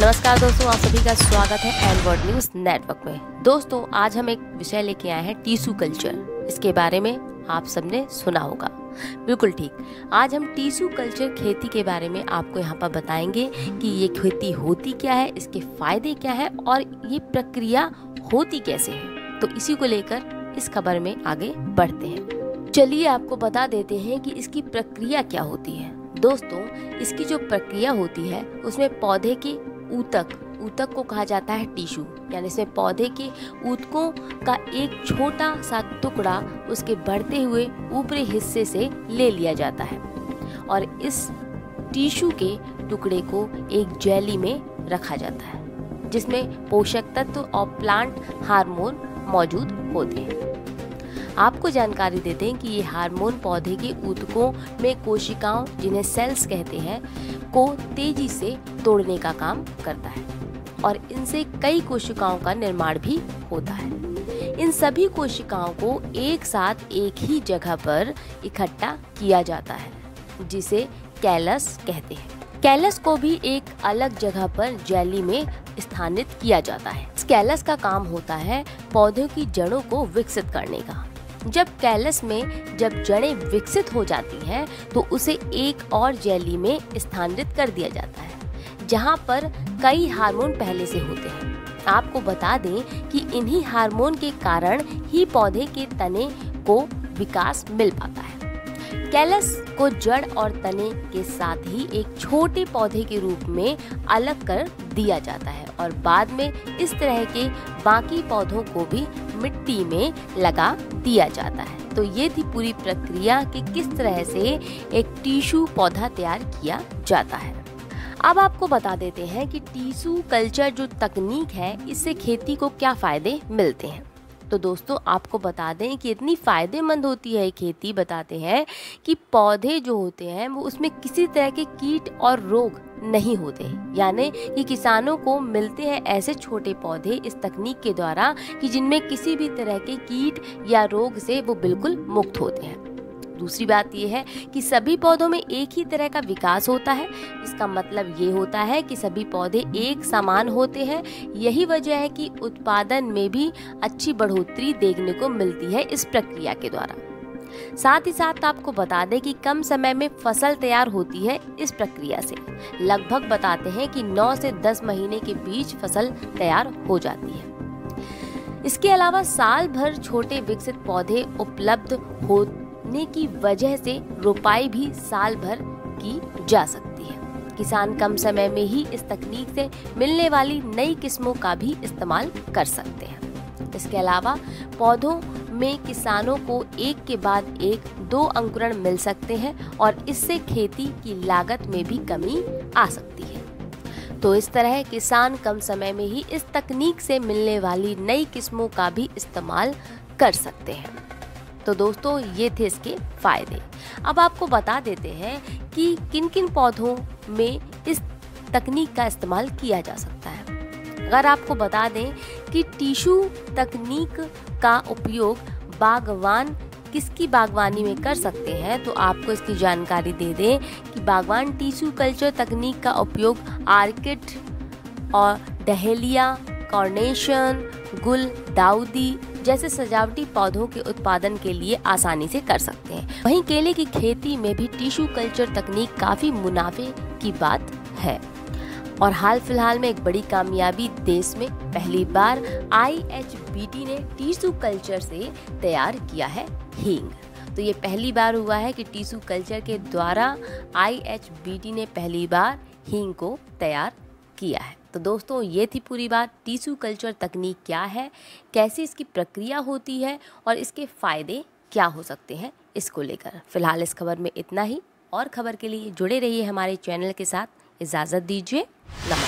नमस्कार दोस्तों, आप सभी का स्वागत है एन वर्ड न्यूज़ नेटवर्क में। दोस्तों, आज हम एक विषय लेके आए हैं टीसू कल्चर। इसके बारे में आप सबने सुना होगा। बिल्कुल ठीक। आज हम टीसू कल्चर खेती के बारे में आपको यहाँ पर बताएँगे कि ये खेती होती क्या है, इसके फ़ायदे क्या है और ये प्रक्रिया होती कैसे है। तो इसी को लेकर इस खबर में आगे बढ़ते हैं। चलिए आपको बता देते हैं कि इसकी प्रक्रिया क्या होती है। दोस्तों, इसकी जो प्रक्रिया होती है, उसमें पौधे की ऊतक ऊतक को कहा जाता है टिश्यू, यानी इसमें पौधे के ऊतकों का एक छोटा सा टुकड़ा उसके बढ़ते हुए ऊपरी हिस्से से ले लिया जाता है। और इस टिश्यू के टुकड़े को एक जेली में रखा जाता है, जिसमें पोषक तत्व और प्लांट हार्मोन मौजूद होते हैं। आपको जानकारी देते हैं कि ये हार्मोन पौधे के ऊतकों में कोशिकाओं, जिन्हें सेल्स कहते हैं, को तेज़ी से तोड़ने का काम करता है। और इनसे कई कोशिकाओं का निर्माण भी होता है। इन सभी कोशिकाओं को एक साथ एक ही जगह पर इकट्ठा किया जाता है, जिसे कैलस कहते हैं। कैलस को भी एक अलग जगह पर जेली में स्थानित किया जाता है। कैलस का काम होता है पौधों की जड़ों को विकसित करने का। जब कैलस में जब जड़ें विकसित हो जाती हैं तो उसे एक और जेली में स्थानांतरित कर दिया जाता है, जहाँ पर कई हार्मोन पहले से होते हैं। आपको बता दें कि इन्हीं हार्मोन के कारण ही पौधे के तने को विकास मिल पाता है। कैलस को जड़ और तने के साथ ही एक छोटे पौधे के रूप में अलग कर दिया जाता है और बाद में इस तरह के बाकी पौधों को भी मिट्टी में लगा दिया जाता है। तो ये थी पूरी प्रक्रिया कि किस तरह से एक टीशू पौधा तैयार किया जाता है। अब आपको बता देते हैं कि टीसू कल्चर जो तकनीक है, इससे खेती को क्या फ़ायदे मिलते हैं। तो दोस्तों, आपको बता दें कि इतनी फ़ायदेमंद होती है खेती, बताते हैं कि पौधे जो होते हैं, वो उसमें किसी तरह के कीट और रोग नहीं होते। यानी कि किसानों को मिलते हैं ऐसे छोटे पौधे इस तकनीक के द्वारा कि जिनमें किसी भी तरह के कीट या रोग से वो बिल्कुल मुक्त होते हैं। दूसरी बात यह है कि सभी पौधों में एक ही तरह का विकास होता है। इसका मतलब ये होता है कि सभी पौधे एक समान होते हैं। यही वजह है कि उत्पादन में भी अच्छी बढ़ोतरी देखने को मिलती है इस प्रक्रिया के द्वारा। साथ ही साथ आपको बता दें कि कम समय में फ़सल तैयार होती है इस प्रक्रिया से। लगभग बताते हैं कि 9 से 10 महीने के बीच फ़सल तैयार हो जाती है। इसके अलावा साल भर छोटे विकसित पौधे उपलब्ध होने की वजह से रोपाई भी साल भर की जा सकती है। किसान कम समय में ही इस तकनीक से मिलने वाली नई किस्मों का भी इस्तेमाल कर सकते हैं। इसके अलावा पौधों में किसानों को एक के बाद एक दो अंकुरण मिल सकते हैं और इससे खेती की लागत में भी कमी आ सकती है। तो इस तरह किसान कम समय में ही इस तकनीक से मिलने वाली नई किस्मों का भी इस्तेमाल कर सकते हैं। तो दोस्तों, ये थे इसके फ़ायदे। अब आपको बता देते हैं कि किन किन पौधों में इस तकनीक का इस्तेमाल किया जा सकता है। अगर आपको बता दें कि टिशू तकनीक का उपयोग बागवान किसकी बागवानी में कर सकते हैं तो आपको इसकी जानकारी दे दें कि बागवान टिशू कल्चर तकनीक का उपयोग आर्किड और डहेलिया, कॉर्नेशन गुल दाऊदी जैसे सजावटी पौधों के उत्पादन के लिए आसानी से कर सकते हैं। वहीं केले की खेती में भी टिशू कल्चर तकनीक काफ़ी मुनाफे की बात है। और हाल फ़िलहाल में एक बड़ी कामयाबी देश में पहली बार आईएचबीटी ने टीसू कल्चर से तैयार किया है हींग। तो ये पहली बार हुआ है कि टीसू कल्चर के द्वारा आईएचबीटी ने पहली बार हींग को तैयार किया है। तो दोस्तों, ये थी पूरी बात। टीसू कल्चर तकनीक क्या है? कैसी इसकी प्रक्रिया होती है? और इसके फ़ायदे क्या हो सकते हैं? इसको लेकर। फ़िलहाल इस खबर में इतना ही। और खबर के लिए जुड़े रहिए हमारे चैनल के साथ। इजाज़त दीजिए। नमस्कार।